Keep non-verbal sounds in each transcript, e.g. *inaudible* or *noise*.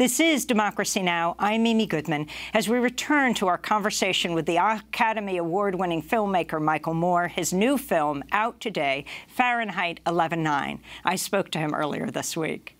This is Democracy Now! I'm Amy Goodman. As we return to our conversation with the Academy Award-winning filmmaker Michael Moore, his new film, out today, Fahrenheit 11.9. I spoke to him earlier this week.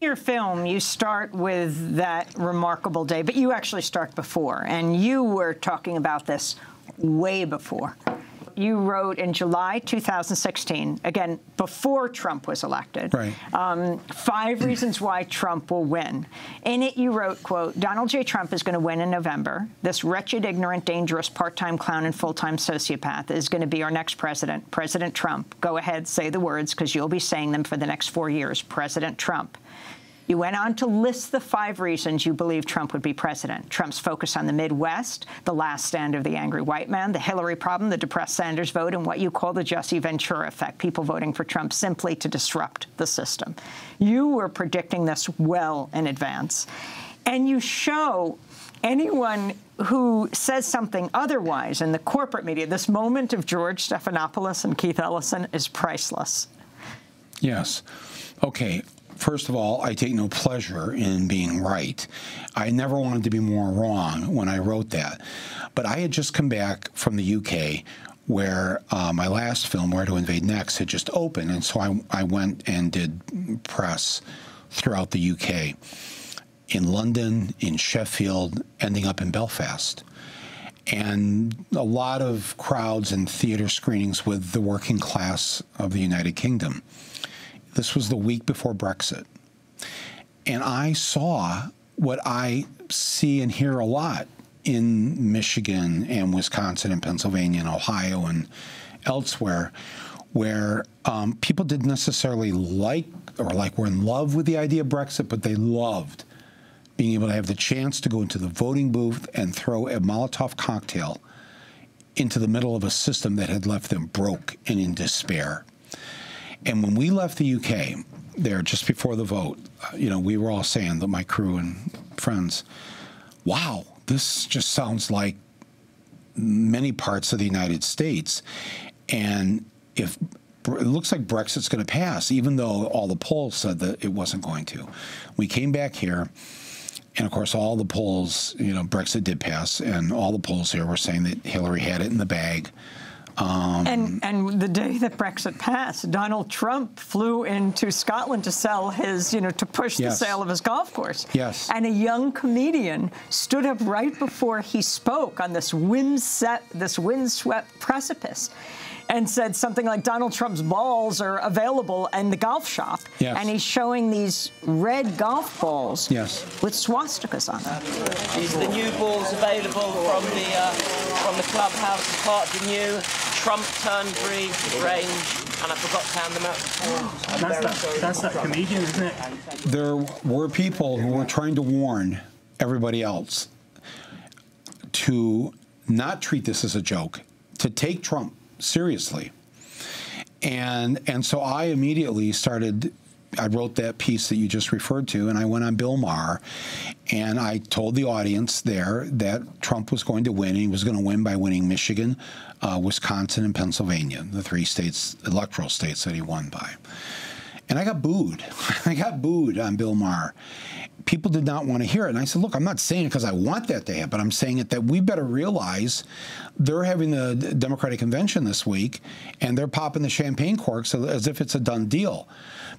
Your film, you start with that remarkable day, but you actually start before, and you were talking about this way before you wrote in July 2016, again, before Trump was elected, right. um, five reasons why Trump will win. In it, you wrote, quote, Donald J. Trump is going to win in November. This wretched, ignorant, dangerous part-time clown and full-time sociopath is going to be our next president, President Trump. Go ahead, say the words, because you'll be saying them for the next four years, President Trump. You went on to list the five reasons you believe Trump would be president. Trump's focus on the Midwest, the last stand of the angry white man, the Hillary problem, the depressed Sanders vote, and what you call the Jesse Ventura effect, people voting for Trump simply to disrupt the system. You were predicting this well in advance. And you show anyone who says something otherwise in the corporate media, this moment of George Stephanopoulos and Keith Ellison is priceless. Yes. Okay. First of all, I take no pleasure in being right. I never wanted to be more wrong when I wrote that. But I had just come back from the UK where uh, my last film, Where to Invade Next, had just opened. And so I, I went and did press throughout the UK in London, in Sheffield, ending up in Belfast. And a lot of crowds and theater screenings with the working class of the United Kingdom. This was the week before Brexit. And I saw what I see and hear a lot in Michigan and Wisconsin and Pennsylvania and Ohio and elsewhere, where um, people didn't necessarily like or like were in love with the idea of Brexit, but they loved being able to have the chance to go into the voting booth and throw a Molotov cocktail into the middle of a system that had left them broke and in despair. And when we left the UK, there just before the vote, uh, you know, we were all saying that my crew and friends, wow, this just sounds like many parts of the United States. And if it looks like Brexit's going to pass, even though all the polls said that it wasn't going to. We came back here, and of course, all the polls, you know, Brexit did pass, and all the polls here were saying that Hillary had it in the bag. Um, and, and the day that Brexit passed, Donald Trump flew into Scotland to sell his, you know, to push yes. the sale of his golf course. Yes. And a young comedian stood up right before he spoke on this wind set, this windswept precipice and said something like Donald Trump's balls are available in the golf shop. Yes. And he's showing these red golf balls yes. with swastikas on them. These are the new balls available from the uh, from the clubhouse, part of the new Trump Turnberry range, and I forgot to hand them out. That's that, that's that comedian, isn't it? There were people who were trying to warn everybody else to not treat this as a joke, to take Trump seriously. And and so I immediately started I wrote that piece that you just referred to, and I went on Bill Maher, and I told the audience there that Trump was going to win, and he was going to win by winning Michigan, uh, Wisconsin, and Pennsylvania, the three states, electoral states that he won by. And I got booed. *laughs* I got booed on Bill Maher people did not want to hear it. And I said, look, I'm not saying it because I want that to happen. But I'm saying it that we better realize they're having the Democratic convention this week and they're popping the champagne corks as if it's a done deal.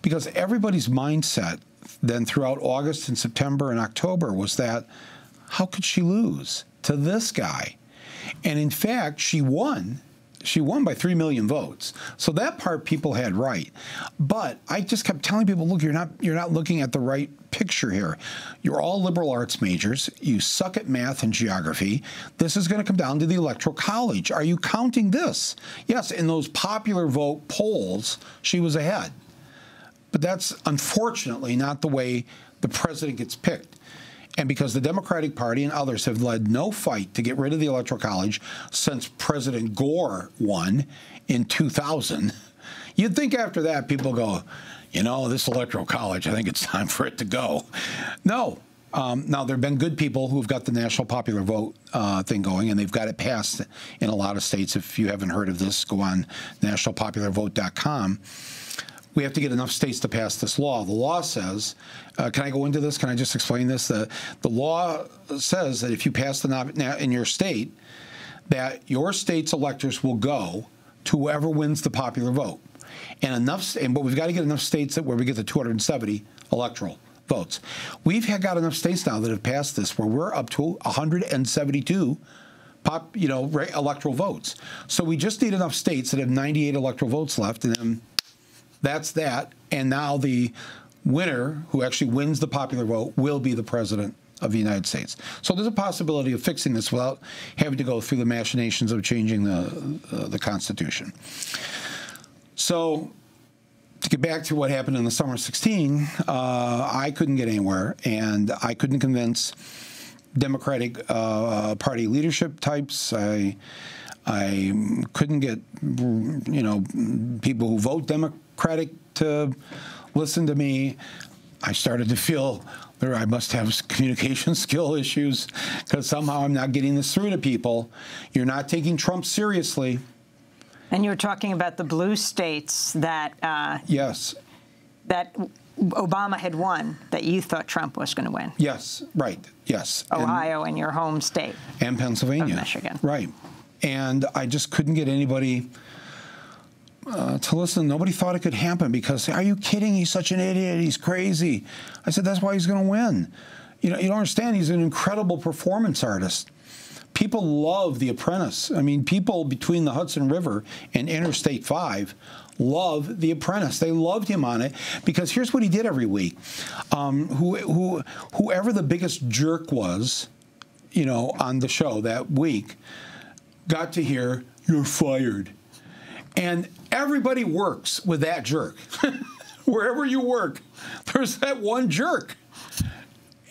Because everybody's mindset then throughout August and September and October was that how could she lose to this guy? And in fact, she won she won by 3 million votes. So that part people had right. But I just kept telling people, look, you're not you're not looking at the right picture here. You're all liberal arts majors. You suck at math and geography. This is going to come down to the electoral college. Are you counting this? Yes, in those popular vote polls, she was ahead. But that's unfortunately not the way the president gets picked and because the Democratic Party and others have led no fight to get rid of the Electoral College since President Gore won in 2000, you'd think after that people go, you know, this Electoral College, I think it's time for it to go. No. Um, now, there have been good people who've got the national popular vote uh, thing going, and they've got it passed in a lot of states. If you haven't heard of this, go on nationalpopularvote.com. we have to get enough states to pass this law. The law says, uh, can I go into this? Can I just explain this? The, the law says that if you pass the nom- in your state, that your state's electors will go to whoever wins the popular vote. And enough, and, but we've got to get enough states that where we get the 270 electoral votes. We've got enough states now that have passed this where we're up to 172 pop, you know, electoral votes. So we just need enough states that have 98 electoral votes left, and then that's that. And now the winner, who actually wins the popular vote, will be the president of the United States. So there's a possibility of fixing this without having to go through the machinations of changing the uh, the Constitution. So to get back to what happened in the summer of 16, uh, I couldn't get anywhere, and I couldn't convince Democratic uh, Party leadership types. I I couldn't get you know people who vote Democratic to listen to me. I started to feel there I must have communication *laughs* skill issues because somehow I'm not getting this through to people. You're not taking Trump seriously. And you were talking about the blue states that uh, yes that Obama had won that you thought Trump was going to win. Yes, right. Yes. Ohio and, and your home state. And Pennsylvania. Michigan. Right. And I just couldn't get anybody uh, to listen. Nobody thought it could happen because, are you kidding? He's such an idiot. He's crazy. I said, that's why he's going to win. You know, you don't understand. He's an incredible performance artist. People love The Apprentice. I mean, people between the Hudson River and Interstate 5 love The Apprentice. They loved him on it because here's what he did every week. Um, who, who, whoever the biggest jerk was, you know, on the show that week, got to hear, "You're fired," and everybody works with that jerk. *laughs* Wherever you work, there's that one jerk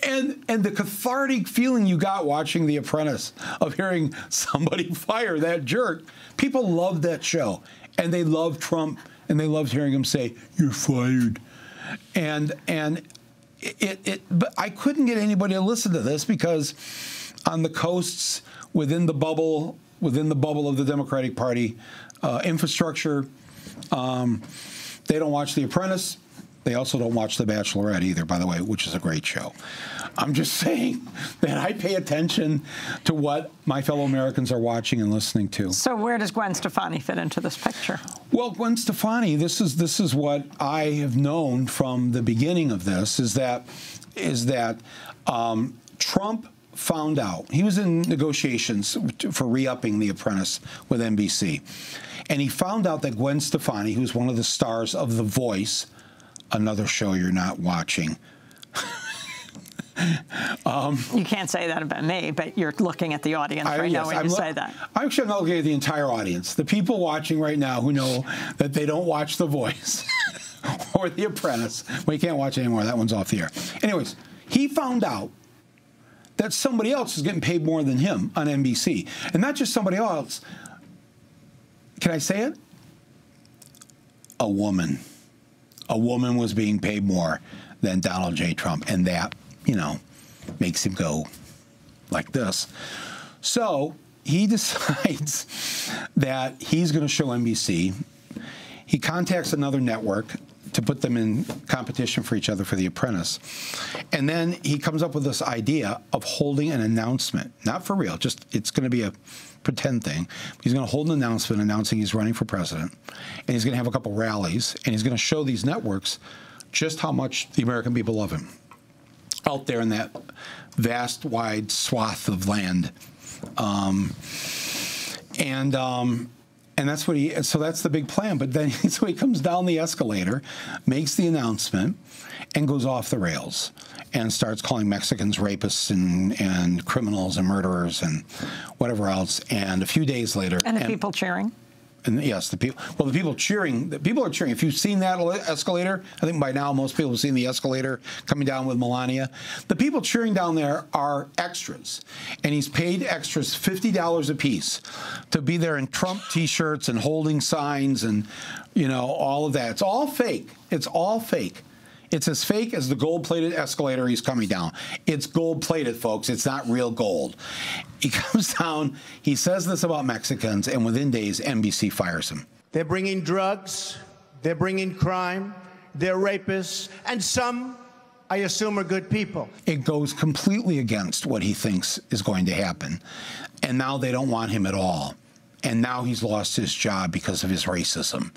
and and the cathartic feeling you got watching The Apprentice of hearing somebody *laughs* fire that jerk. People loved that show, and they loved Trump, and they loved hearing him say, "You're fired," and and it it. But I couldn't get anybody to listen to this because on the coasts within the bubble within the bubble of the Democratic Party uh, infrastructure. Um, they don't watch The Apprentice. They also don't watch The Bachelorette either, by the way, which is a great show. I'm just *laughs* saying that I pay attention to what my fellow Americans are watching and listening to. So where does Gwen Stefani fit into this picture? Well, Gwen Stefani, this is this is what I have known from the beginning of this is that is that um, Trump found out he was in negotiations for re-upping The Apprentice with NBC, and he found out that Gwen Stefani, who's one of the stars of The Voice another show you're not watching. *laughs* um, you can't say that about me, but you're looking at the audience I, right yes, now when I'm you say that. I'm not looking at the entire audience. The people watching right now who know that they don't watch The Voice *laughs* or The Apprentice. Well, you can't watch anymore. That one's off the air. Anyways, he found out that somebody else is getting paid more than him on NBC. And not just somebody else. Can I say it? A woman a woman was being paid more than Donald J. Trump, and that, you know, makes him go like this. So he *laughs* decides that he's going to show NBC. He contacts another network to put them in competition for each other for The Apprentice. And then he comes up with this idea of holding an announcement, not for real, just it's going to be a pretend thing. He's going to hold an announcement announcing he's running for president, and he's going to have a couple rallies, and he's going to show these networks just how much the American people love him out there in that vast, wide swath of land. Um, and um, and that's what he. So that's the big plan. But then *laughs* so he comes down the escalator, makes the announcement, and goes off the rails and starts calling Mexicans rapists and, and criminals and murderers and whatever else. And a few days later, and the and, people cheering. And yes, the people. Well, the people cheering. The people are cheering. If you've seen that escalator, I think by now most people have seen the escalator coming down with Melania. The people cheering down there are extras, and he's paid extras fifty dollars a piece to be there in Trump T-shirts and holding signs and you know all of that. It's all fake. It's all fake. It's as fake as the gold plated escalator he's coming down. It's gold plated, folks. It's not real gold. He *laughs* comes down, he says this about Mexicans, and within days, NBC fires him. They're bringing drugs, They're bringing crime, they're rapists, and some, I assume, are good people. It goes completely against what he thinks is going to happen. And now they don't want him at all. And now he's lost his job because of his racism.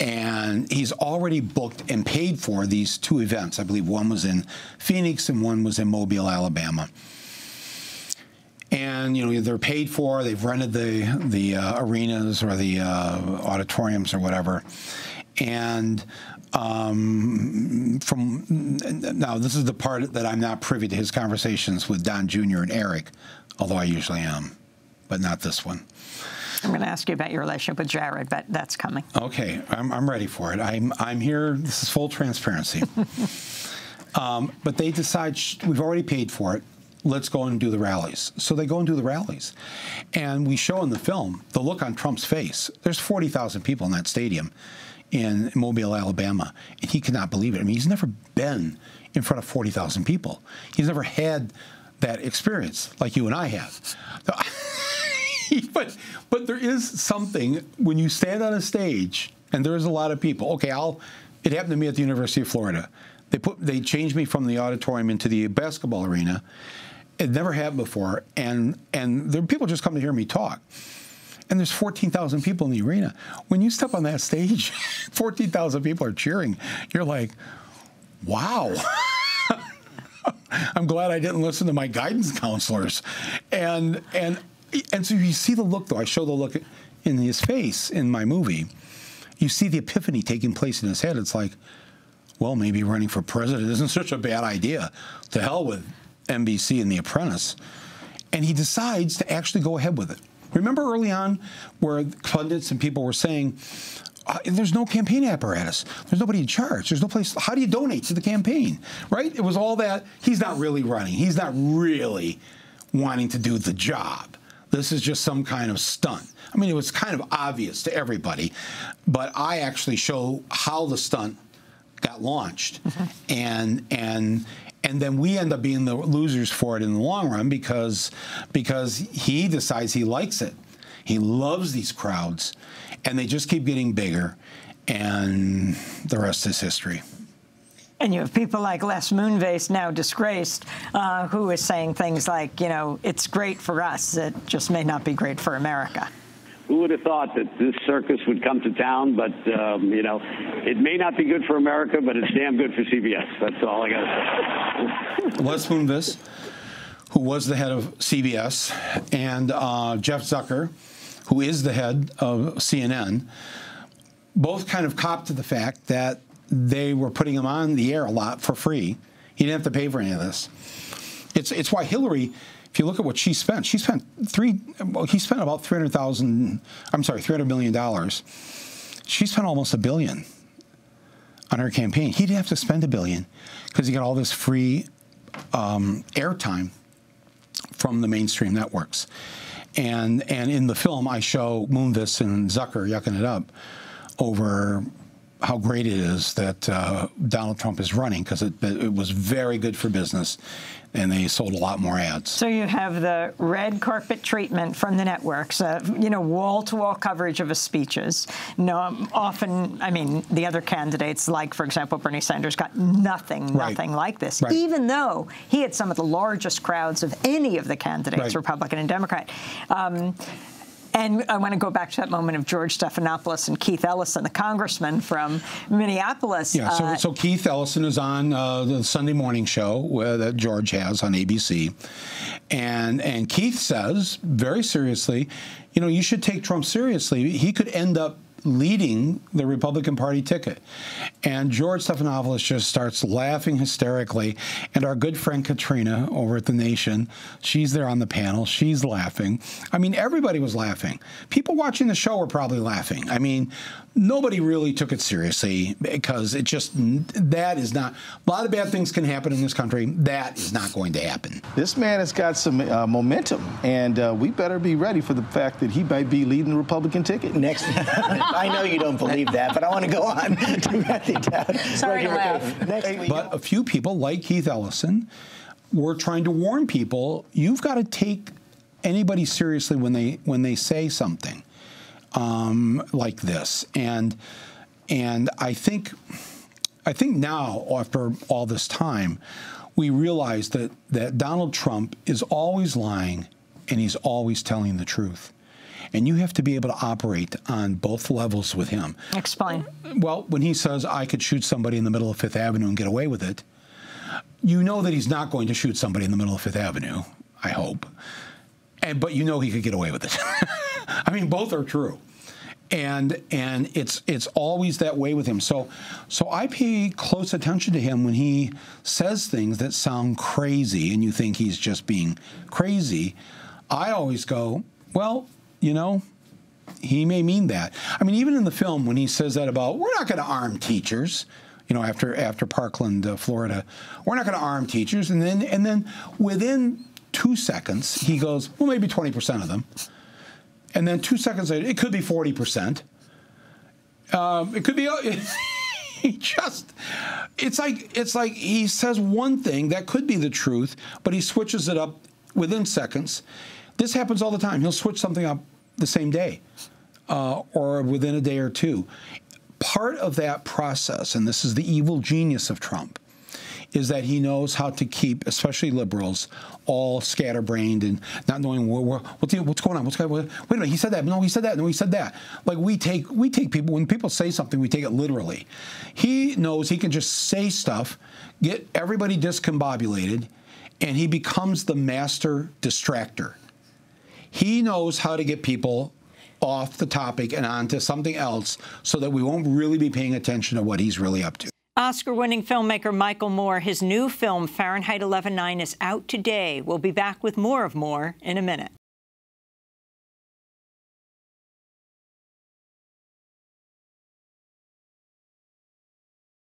And he's already booked and paid for these two events. I believe one was in Phoenix and one was in Mobile, Alabama and you know they're paid for. They've rented the the uh, arenas or the uh, auditoriums or whatever, and um, from now this is the part that I'm not privy to his conversations with Don Jr. and Eric, although I usually am, but not this one. I'm going to ask you about your relationship with Jared, but that's coming. Okay, I'm, I'm ready for it. I'm I'm here. This is full transparency. *laughs* um, but they decide we've already paid for it let's go and do the rallies. So they go and do the rallies. And we show in the film the look on Trump's face. There's 40,000 people in that stadium in Mobile, Alabama, and he cannot believe it. I mean, he's never been in front of 40,000 people. He's never had that experience like you and I have. *laughs* but but there is something when you stand on a stage and there is a lot of people. Okay, I'll it happened to me at the University of Florida. They put they changed me from the auditorium into the basketball arena it never happened before, and and there people just come to hear me talk. And there's 14,000 people in the arena. When you step on that stage, *laughs* 14,000 people are cheering. You're like, wow. *laughs* I'm glad I didn't listen to my guidance counselors. And and and so you see the look though. I show the look in his face in my movie. You see the epiphany taking place in his head. It's like, well, maybe running for president isn't such a bad idea. To hell with NBC and The Apprentice, and he decides to actually go ahead with it. Remember early on where pundits and people were saying, uh, there's no campaign apparatus. There's nobody in charge. There's no place. How do you donate to the campaign? Right? It was all that. He's not really running. He's not really wanting to do the job. This is just some kind of stunt. I mean, it was kind of obvious to everybody, but I actually show how the stunt got launched, mm-hmm. *laughs* and and and then we end up being the losers for it in the long run because because he decides he likes it. He loves these crowds, and they just keep getting bigger, and the rest is history. And you have people like Les Moonves, now disgraced, uh, who is saying things like, you know, it's great for us, it just may not be great for America who would have thought that this circus would come to town? But um, you know, it may not be good for America, but it's damn good for CBS. That's all I got to say. Les Moonves, who was the head of CBS, and uh, Jeff Zucker, who is the head of CNN, both kind of copped to the fact that they were putting him on the air a lot for free. He didn't have to pay for any of this. It's it's why Hillary if you look at what she spent, she spent three. Well, he spent about three hundred thousand. I'm sorry, three hundred million dollars. She spent almost a billion on her campaign. He didn't have to spend a billion because he got all this free um, airtime from the mainstream networks. And and in the film, I show Moonves and Zucker yucking it up over how great it is that uh, Donald Trump is running because it, it, was very good for business and they sold a lot more ads. So you have the red carpet treatment from the networks, uh, you know, wall-to-wall coverage of his speeches. No, often, I mean, the other candidates, like, for example, Bernie Sanders, got nothing, right. nothing like this, right. even though he had some of the largest crowds of any of the candidates, right. Republican and Democrat. Um, and I want to go back to that moment of George Stephanopoulos and Keith Ellison, the congressman from Minneapolis. Yeah, so, uh, so Keith Ellison is on uh, the Sunday morning show uh, that George has on ABC. And, and Keith says, very seriously, you know, you should take Trump seriously. He could end up leading the Republican Party ticket. And George Stephanopoulos just starts laughing hysterically. And our good friend Katrina over at The Nation, she's there on the panel. She's laughing. I mean, everybody was laughing. People watching the show were probably laughing. I mean, nobody really took it seriously because it just, that is not, a lot of bad things can happen in this country. That is not going to happen. This man has got some uh, momentum, and uh, we better be ready for the fact that he might be leading the Republican ticket. Next. *laughs* *laughs* I know you don't believe that, but I want to go on *laughs* Sorry to laugh. *laughs* Next but a few people, like Keith Ellison, were trying to warn people: you've got to take anybody seriously when they when they say something um, like this, and and I think, I think now after all this time, we realize that that Donald Trump is always lying, and he's always telling the truth. And you have to be able to operate on both levels with him. Explain. Well, when he says, I could shoot somebody in the middle of Fifth Avenue and get away with it, you know that he's not going to shoot somebody in the middle of Fifth Avenue, I hope. And, but you know he could get away with it. *laughs* I mean, both are true. And and it's it's always that way with him. So so I pay close attention to him when he says things that sound crazy and you think he's just being crazy. I always go, well, you know, he may mean that. I mean, even in the film when he says that about we're not going to arm teachers, you know, after after Parkland, uh, Florida, we're not going to arm teachers, and then and then within two seconds he goes, well, maybe twenty percent of them, and then two seconds later it could be forty percent. Um, it could be. *laughs* he just it's like it's like he says one thing that could be the truth, but he switches it up within seconds. This happens all the time. He'll switch something up the same day uh, or within a day or two. Part of that process, and this is the evil genius of Trump, is that he knows how to keep, especially liberals, all scatterbrained and not knowing what's, what's going on. What's going on? Wait a minute, he said that. No, he said that. No, he said that. Like we take we take people when people say something, we take it literally. He knows he can just say stuff, get everybody discombobulated, and he becomes the master distractor. He knows how to get people off the topic and onto something else so that we won't really be paying attention to what he's really up to. Oscar-winning filmmaker Michael Moore, his new film Fahrenheit 11.9 is out today. We'll be back with more of Moore in a minute.